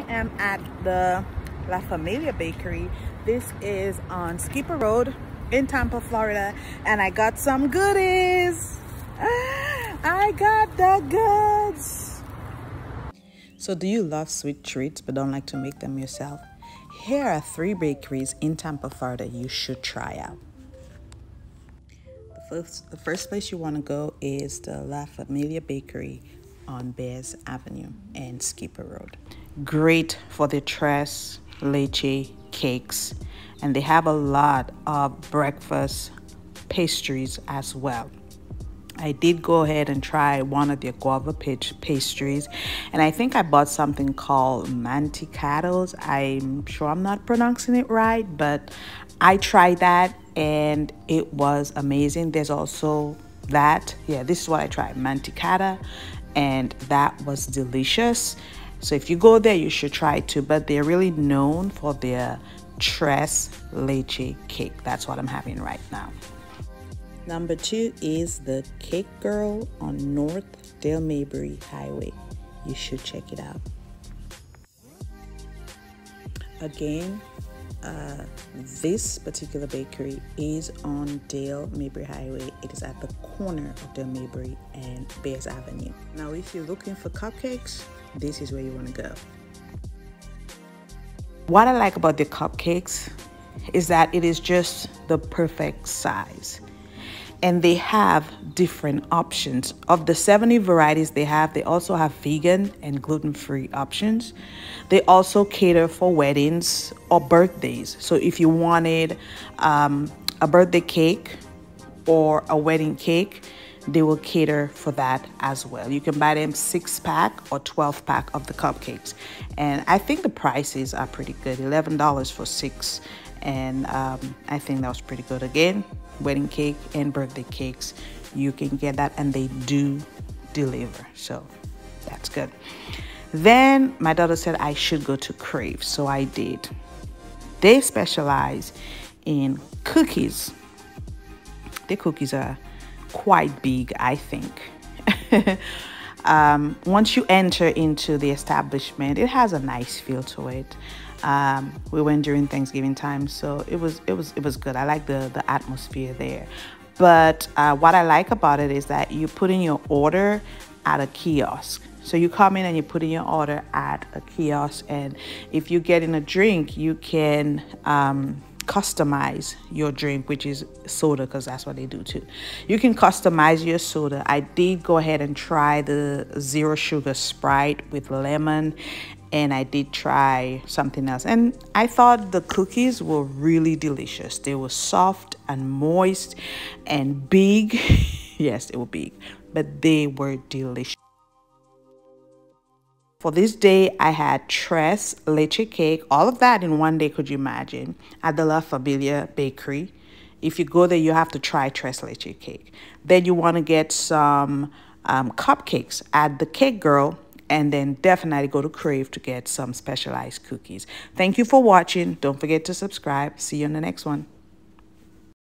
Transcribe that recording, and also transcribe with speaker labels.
Speaker 1: I am at the La Familia Bakery. This is on Skipper Road in Tampa, Florida. And I got some goodies. Ah, I got the goods. So do you love sweet treats but don't like to make them yourself? Here are three bakeries in Tampa, Florida you should try out. The first, the first place you want to go is the La Familia Bakery on Bears Avenue and Skipper Road. Great for the tres leche cakes, and they have a lot of breakfast pastries as well. I did go ahead and try one of their guava pitch pastries, and I think I bought something called mantecados. I'm sure I'm not pronouncing it right, but I tried that and it was amazing. There's also that, yeah, this is what I tried manticata, and that was delicious. So if you go there, you should try too. But they're really known for their tres leche cake. That's what I'm having right now. Number two is the Cake Girl on North Dale Mabry Highway. You should check it out. Again, uh, this particular bakery is on Dale Mabry Highway. It is at the corner of Dale Mabry and Bears Avenue. Now, if you're looking for cupcakes, this is where you want to go. What I like about the cupcakes is that it is just the perfect size and they have different options. Of the 70 varieties they have, they also have vegan and gluten-free options. They also cater for weddings or birthdays. So if you wanted um, a birthday cake or a wedding cake, they will cater for that as well. You can buy them six pack or 12 pack of the cupcakes. And I think the prices are pretty good. $11 for six. And um, I think that was pretty good. Again, wedding cake and birthday cakes you can get that and they do deliver. So that's good. Then my daughter said i should go to crave so i did. They specialize in cookies. The cookies are quite big i think. Um, once you enter into the establishment it has a nice feel to it um, we went during Thanksgiving time, so it was it was it was good. I like the the atmosphere there. But uh, what I like about it is that you put in your order at a kiosk. So you come in and you put in your order at a kiosk, and if you get in a drink, you can um, customize your drink, which is soda, because that's what they do too. You can customize your soda. I did go ahead and try the zero sugar Sprite with lemon and I did try something else. And I thought the cookies were really delicious. They were soft and moist and big. yes, they were big, but they were delicious. For this day, I had tres leche cake, all of that in one day, could you imagine, at the La Familia Bakery. If you go there, you have to try tres leche cake. Then you want to get some um, cupcakes at the Cake Girl and then definitely go to Crave to get some specialized cookies. Thank you for watching. Don't forget to subscribe. See you in the next one.